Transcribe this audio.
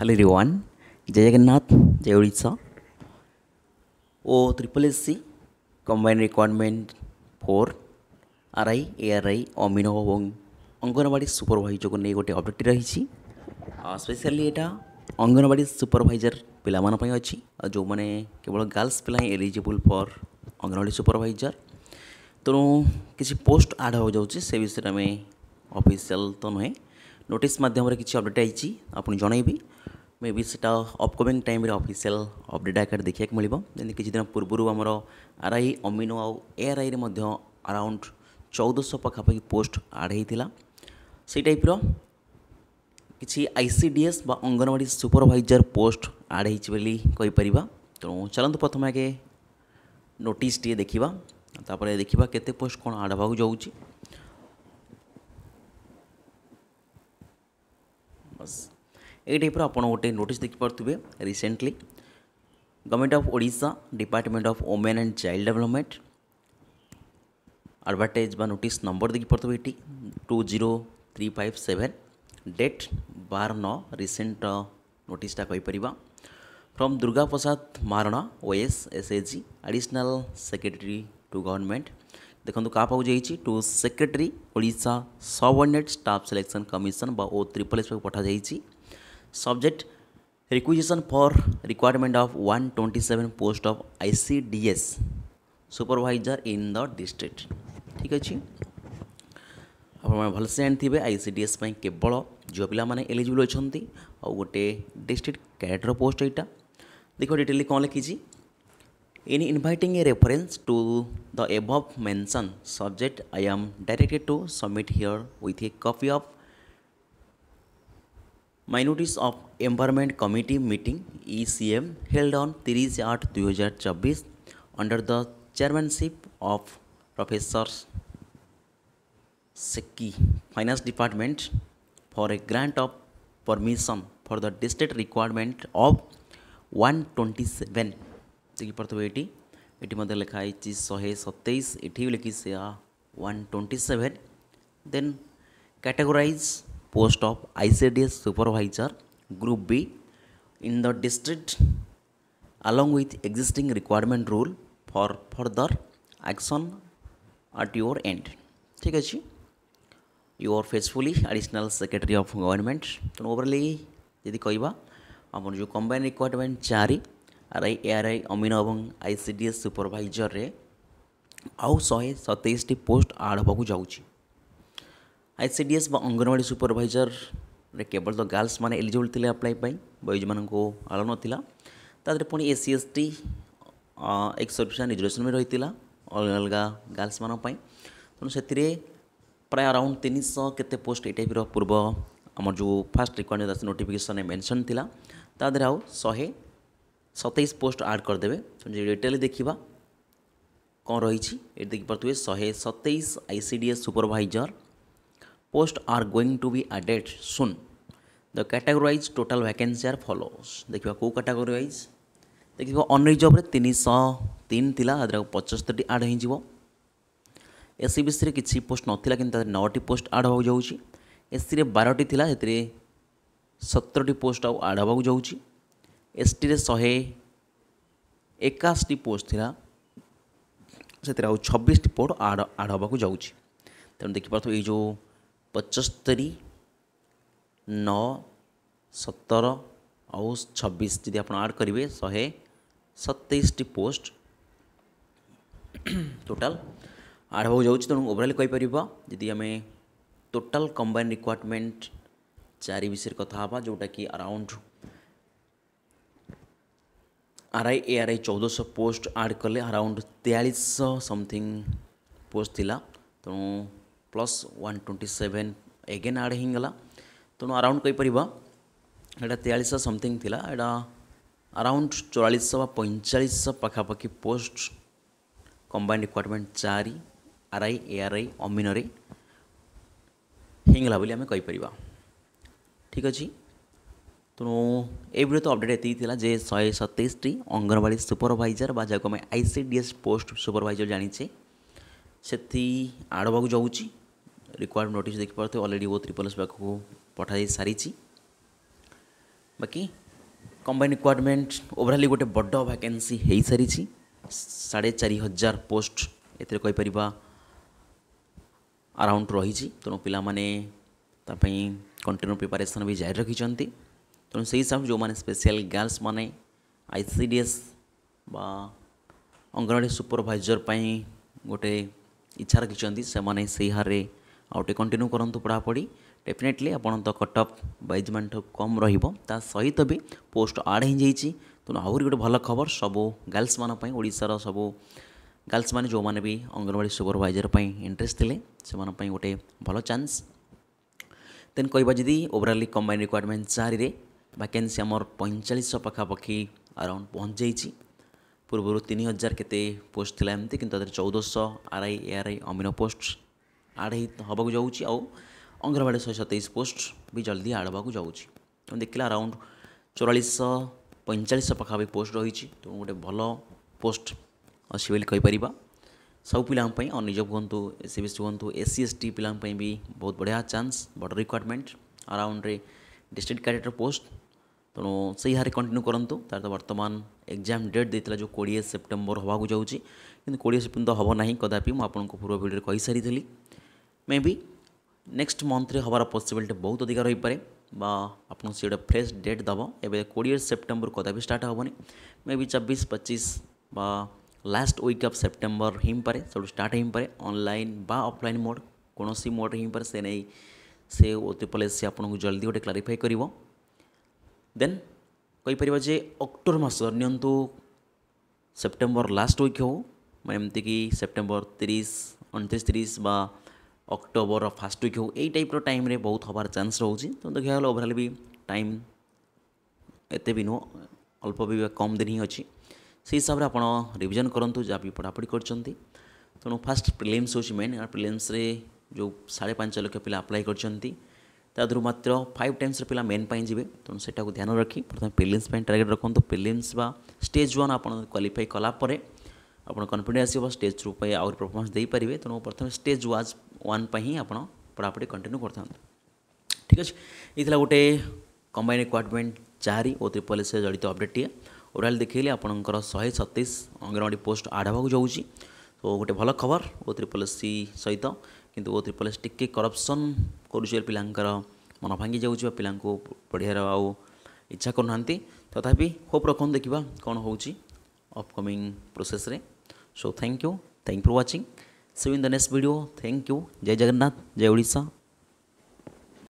Hello रिवान जय जगन्नाथ जय Orissa O triple S C combined requirement for R I A R I अमीन एवं anganwadi supervisor को नहीं गोटे अपडेट रही स्पेशली यहाँ अंगनवाड़ी सुपरभाइजर पाई अच्छी जो मैंने केवल गर्ल्स पिला ही एलिजिबल फर अंगनवाड़ी सुपरभाइजर तेणु किसी पोस्ट आड हो जाऊँगी से विषय में अफिशियल तो नुहे नोटिस मध्यम किसी अपडेट आई आप जन ମେ ବି ସେଇଟା ଅପକମିଂ ଟାଇମ୍ରେ ଅଫିସିଆଲ୍ ଅପଡ଼େଟ୍ ଆକାରରେ ଦେଖିବାକୁ ମିଳିବ ଯେମିତି କିଛି ଦିନ ପୂର୍ବରୁ ଆମର ଆର୍ ଆଇ ଅମିନୋ ଆଉ ଏଆର୍ ଆଇରେ ମଧ୍ୟ ଆରାଉଣ୍ଡ ଚଉଦଶହ ପାଖାପାଖି ପୋଷ୍ଟ ଆଡ଼୍ ହେଇଥିଲା ସେଇ ଟାଇପ୍ର କିଛି ଆଇ ସି ଡି ଏସ୍ ବା ଅଙ୍ଗନବାଡ଼ି ସୁପରଭାଇଜର ପୋଷ୍ଟ ଆଡ଼୍ ହେଇଛି ବୋଲି କହିପାରିବା ତେଣୁ ଚାଲନ୍ତୁ ପ୍ରଥମେ ଆଗେ ନୋଟିସ୍ଟିଏ ଦେଖିବା ତାପରେ ଦେଖିବା କେତେ ପୋଷ୍ଟ କ'ଣ ଆଡ଼୍ ହେବାକୁ ଯାଉଛି ବାସ୍ ये टाइप आप गोटे नोटिस देखिपे recently government of Voda department of women and child development advertise बा नोटिस नंबर देखिपर थे ये two zero three five seven date बार नौ रिसेंट नोटा कहीपर from Durga Prasad Maharana O S S H G additional secretary to government देखो क्या पाक जाइए to secretary Voda subordinate staff selection commission O triple S पाक पठा जाइए subject requisition for requirement of 127 post of ICDS supervisor in the district ठीक अछि ଆପଣମାନେ ଭଲସେ ଜାଣିଥିବେ ଆଇ ସି ଡି ଏସ୍ ପାଇଁ କେବଳ ଝିଅ ପିଲାମାନେ ଏଲିଜିବୁଲ୍ ଅଛନ୍ତି ଆଉ ଗୋଟେ ଡିଷ୍ଟ୍ରିକ୍ଟ କ୍ୟାରେକ୍ଟର ପୋଷ୍ଟ ଏଇଟା ଦେଖ ଡିଟେଲି କ'ଣ ଲେଖିଛି In inviting a reference to the above mentioned subject, I am directed to submit here with a copy of minorities of empowerment committee meeting E C M held on तीस आठ दो हज़ार चौबीस under the chairmanship of professor Sikki finance department for a grant of permission for the district requirement of one twenty seven देखिपे ये ये लिखाई शहे सतैश ये लिखी से one twenty seven then categorise post of ICDS supervisor group B in the district along with existing requirement rule for further action at your end ঠিক আছে you are faithfully additional secretary of government ତେଣୁ overly ଯଦି କହିବା ଆମର ଯେଉଁ combine requirement ଚାରି R I A R I ଅମିନ ଏବଂ ଆଇ ସି ଡି ଏସ୍ ସୁପରଭାଇଜରରେ ଆଉ ଶହେ ସତେଇଶଟି ପୋଷ୍ଟ ଆଡ଼୍ ହେବାକୁ ଯାଉଛି ଆଇ ସି ଡି ଏସ୍ ବା ଅଙ୍ଗନବାଡ଼ି ସୁପରଭାଇଜରରେ କେବଳ ତ ଗାର୍ଲସମାନେ ଏଲିଜିବୁଲ୍ ଥିଲେ ଆପ୍ଲାଏ ପାଇଁ ବଏଜ୍ମାନଙ୍କୁ ଆଳ ନଥିଲା ତା ଦେହରେ ପୁଣି S C S T ଏକ୍ସର୍ଭିସନ୍ reservation ବି ରହିଥିଲା ଅଲଗା ଅଲଗା ଗାର୍ଲସମାନଙ୍କ ପାଇଁ ତେଣୁ ସେଥିରେ ପ୍ରାୟ ଆରାଉଣ୍ଡ ତିନିଶହ କେତେ ପୋଷ୍ଟ ଏଇ ଟାଇପ୍ର ପୂର୍ବ ଆମର ଯେଉଁ ଫାର୍ଷ୍ଟ ରିକ୍ୱାରମେଣ୍ଟ ନୋଟିଫିକେସନ୍ରେ ମେନ୍ସନ୍ ଥିଲା ତା ଦେହରେ ଆଉ ଶହେ ସତେଇଶ ପୋଷ୍ଟ ଆଡ଼୍ କରିଦେବେ ଯଦି ଡିଟେଲ୍ ଦେଖିବା କ'ଣ ରହିଛି ଏଠି ଦେଖିପାରୁଥିବେ ଶହେ ସତେଇଶ I C D S supervisor posts are going to be added soon. The categorized total vacancy are follows. देखिए को categorize देखिए ऑनरी जॉब रे 303 थिला अदर 75 आड होइ जिवो एससीबीसी रे किछि पोस्ट नथिला किंतु 9 टी पोस्ट आड हो जाउची एससी रे 12 टी थिला हेतरे 17 टी पोस्ट आउ आड हो जाउची एसटी रे 181 टी पोस्ट थिला ସେଥିରେ ଆଉ ଛବିଶଟି ପୋର୍ଟ ଆଡ଼ ଆଡ଼ ହେବାକୁ ଯାଉଛି ତେଣୁ ଦେଖିପାରୁଥିବ ଏଇ ଯେଉଁ पचस्तरी नौ सतर आउ छब्बीस जी आप आड करेंगे शहे सतैश पोस्ट टोटाल आड हो जाऊँ तेणु ओवरअल कहींपर जी आम टोटाल कंबाइन रिक्वयरमेंट चार विषय कथा जोटा कि around R I A R I चौदहश post आड कले अराउंड तेयालीस समथिंग पोस्ट थी तेणु plus one twenty seven again add होईगला ତେଣୁ ଆରାଉଣ୍ଡ କହିପାରିବା ଏଇଟା ତେୟାଳିଶହ ସମଥିଙ୍ଗ ଥିଲା ଏଇଟା ଆରାଉଣ୍ଡ ଚଉରାଳିଶହ ବା ପଇଁଚାଳିଶହ ପାଖାପାଖି ପୋଷ୍ଟ କମ୍ବାଇନ୍ ରିକ୍ୱାରମେଣ୍ଟ ଚାରି ଆର୍ଆଇ ଏଆର୍ଆଇ ଅମିନରେ ହେଇଗଲା ବୋଲି ଆମେ କହିପାରିବା ଠିକ୍ ଅଛି ତେଣୁ ଏଭଳି ତ ଅପଡ଼େଟ୍ ଏତିକି ଥିଲା ଯେ ଶହେ ସତେଇଶଟି ଅଙ୍ଗନବାଡ଼ି ସୁପରଭାଇଜର ବା ଯାହାକୁ ଆମେ I C D S post supervisor ଜାଣିଛେ ସେଥି ଆଡ଼ବାକୁ ଯାଉଛି ରିକ୍ୱାର୍ଡ଼ ନୋଟିସ୍ ଦେଖିପାରୁଥିବେ ଅଲରେଡ଼ି ଓ ତ୍ରିପଲ୍ ଏସ୍ ପାଖକୁ ପଠାଯାଇ ସାରିଛି ବାକି କମ୍ବାଇନ୍ ରିକ୍ୱାରମେଣ୍ଟ ଓଭରାଲି ଗୋଟେ ବଡ଼ ଭ୍ୟାକେନ୍ସି ହୋଇସାରିଛି ସାଢ଼େ ଚାରି ହଜାର ପୋଷ୍ଟ ଏଥିରେ କହିପାରିବା ଆରାଉଣ୍ଡ ରହିଛି ତେଣୁ ପିଲାମାନେ ତା ପାଇଁ କଣ୍ଟିନ୍ୟୁ ପ୍ରିପାରେସନ୍ ବି ଜାରି ରଖିଛନ୍ତି ତେଣୁ ସେହି ହିସାବରେ ଯେଉଁମାନେ ସ୍ପେଶିଆଲ୍ ଗାର୍ଲସ୍ ମାନେ ଆଇ ସି ଡି ଏସ୍ ବା ଅଙ୍ଗନୱାଡ଼ି ସୁପରଭାଇଜର୍ ପାଇଁ ଗୋଟେ ଇଚ୍ଛା ରଖିଛନ୍ତି ସେମାନେ ସେହି ହାରରେ आउटे कंटिन्यू करूँ पढ़ापढ़ी डेफिनेटली आपण तो कटअप बैजमेंट कम रा सहित भी पोस्ट आड हो तेणु आहरी गोटे भल खबर सबू गर्ल्स मानशार सबू गर्ल्स मैंने जो मैंने भी अंगनवाड़ी सुपरभाइजर इंटरेस्ट थे से गोटे भल चान्स देन कह जदि ओभराली कम्बाइन रिक्वयरमेंट चारि भैकेन्सी आमर पैंचाश पखापाखि अराउंड पहुँचे पूर्वर तीन हजार के पोस्ट थी एमती कि चौदहश R I A R I Amin post add ହେଇ ହେବାକୁ ଯାଉଛି ଆଉ ଅଙ୍ଗନବାଡ଼ି ଶହେ ସତେଇଶ ପୋଷ୍ଟ ବି ଜଲ୍ଦି ଆଡ଼୍ ହେବାକୁ ଯାଉଛି ତେଣୁ ଦେଖିଲା ଆରାଉଣ୍ଡ ଚଉରାଳିଶଶହ ପଇଁଚାଳିଶଶହ ପାଖାପାଖି ପୋଷ୍ଟ ରହିଛି ତେଣୁ ଗୋଟେ ଭଲ ପୋଷ୍ଟ ଅଛି ବୋଲି କହିପାରିବା ସବୁ ପିଲାଙ୍କ ପାଇଁ ଅନିଯୋଗ ହୁଅନ୍ତୁ ଏସ୍ ସି ହୁଅନ୍ତୁ ଏସ୍ ସି ଏସ୍ ଟି ପିଲାଙ୍କ ପାଇଁ ବି ବହୁତ ବଢ଼ିଆ ଚାନ୍ସ ବର୍ଡ଼ର ରିକ୍ୱାରମେଣ୍ଟ ଆରାଉଣ୍ଡରେ ଡିଷ୍ଟ୍ରିକ୍ଟ କ୍ୟାଡେଟ୍ର ପୋଷ୍ଟ ତେଣୁ ସେଇ ହାରରେ କଣ୍ଟିନ୍ୟୁ କରନ୍ତୁ ତା'ର ତ ବର୍ତ୍ତମାନ ଏକ୍ଜାମ୍ ଡେଟ୍ ଦେଇଥିଲା ଯେଉଁ କୋଡ଼ିଏ ସେପ୍ଟେମ୍ବର ହେବାକୁ ଯାଉଛି କିନ୍ତୁ କୋଡ଼ିଏ ସେପ୍ଟେମ୍ବର ହେବ ନାହିଁ କଦାପି ମୁଁ ଆପଣଙ୍କୁ ପୂର୍ବ ଭିଡ଼ିଓରେ କହିସାରିଥିଲି ମେ ବି ନେକ୍ସଟ ମନ୍ଥରେ ହେବାର ପସିବିଲିଟି ବହୁତ ଅଧିକା ରହିପାରେ বা আপনার সে গোটে ফ্রেশ ডেট দেব এবে কোড়িয়ে সেপ্টেম্বর কদা বি স্টার্ট হবনি মে বি চব্বিশ পঁচিশ বা লাস্ট উইক অফ সেপ্টেম্বর হিমপারে সেটু স্টার্ট হিমপারে অনলাইন বা অফলাইন মোড কোণী মোড্রে হিমপারে সে নেই সে ওটিপলে সে আপনার জলদি গোটে ক্লারিফাই করব দেন কইপার যে অক্টোবর মাস নিয়ন্তু সেপ্টেম্বর লাস্ট উইক হো মানে এমতিকি সেপ্টেম্বর তিরিশ অনতিরিশ তিরিশ বা ଅକ୍ଟୋବର ଫାର୍ଷ୍ଟ ୱିକ୍ ହେଉ ଏଇ ଟାଇପ୍ର ଟାଇମ୍ରେ ବହୁତ ହେବାର ଚାନ୍ସ ରହୁଛି ତ ଦେଖିବାକୁ ଓଭରାଲ୍ ବି ଟାଇମ୍ ଏତେ ବି ନୁହଁ ଅଳ୍ପ ବି କମ୍ ଦିନ ହିଁ ଅଛି ସେହି ହିସାବରେ ଆପଣ ରିଭିଜନ୍ କରନ୍ତୁ ଯାହା ବି ପଢ଼ାପଢ଼ି କରିଛନ୍ତି ତେଣୁ ଫାର୍ଷ୍ଟ ପ୍ରିଲିମ୍ସ ହେଉଛି ମେନ୍ ପ୍ରିଲିମ୍ସରେ ଯେଉଁ ସାଢ଼େ ପାଞ୍ଚ ଲକ୍ଷ ପିଲା ଆପ୍ଲାଏ କରିଛନ୍ତି ତା ଦେହରୁ ମାତ୍ର ଫାଇଭ୍ ଟାଇମ୍ସର ପିଲା ମେନ୍ ପାଇଁ ଯିବେ ତେଣୁ ସେଟାକୁ ଧ୍ୟାନ ରଖି ପ୍ରଥମେ ପ୍ରିଲିମ୍ସ ପାଇଁ ଟାର୍ଗେଟ୍ ରଖନ୍ତୁ ପ୍ରିଲିମ୍ସ ବା ଷ୍ଟେଜ୍ ୱାନ୍ ଆପଣ କ୍ୱାଲିଫାଇ କଲା ପରେ ଆପଣ କନଫିଡେନ୍ସ ଆସିବ ଷ୍ଟେଜ୍ ଟୁ ପାଇଁ ଆହୁରି ପରଫର୍ମାନ୍ସ ଦେଇପାରିବେ ତେଣୁ ପ୍ରଥମେ ଷ୍ଟେଜ୍ ୱାଜ୍ वन आपड़ पढ़ापढ़ी कंटिन्यू कर ठीक अच्छे ये गोटे कंबाइन रिक्वयरमेंट चार और त्रिपल से जड़ित अपडेट टीए ओवरअल देखे आपंकर शहे सतीस अंगनवाड़ी पोस्ट आड हो जाऊँगी तो गोटे भल खबर ओ त्रिपल सी सहित कितु ओ त्रिपल एस टी करपसन कर पिला मन भांगी जा पिला पढ़ार आच्छा करना तथापि होप रख देखा कौन upcoming process so thank you thank for watching so in the next video thank you जय जगन्नाथ जय उड़ीसा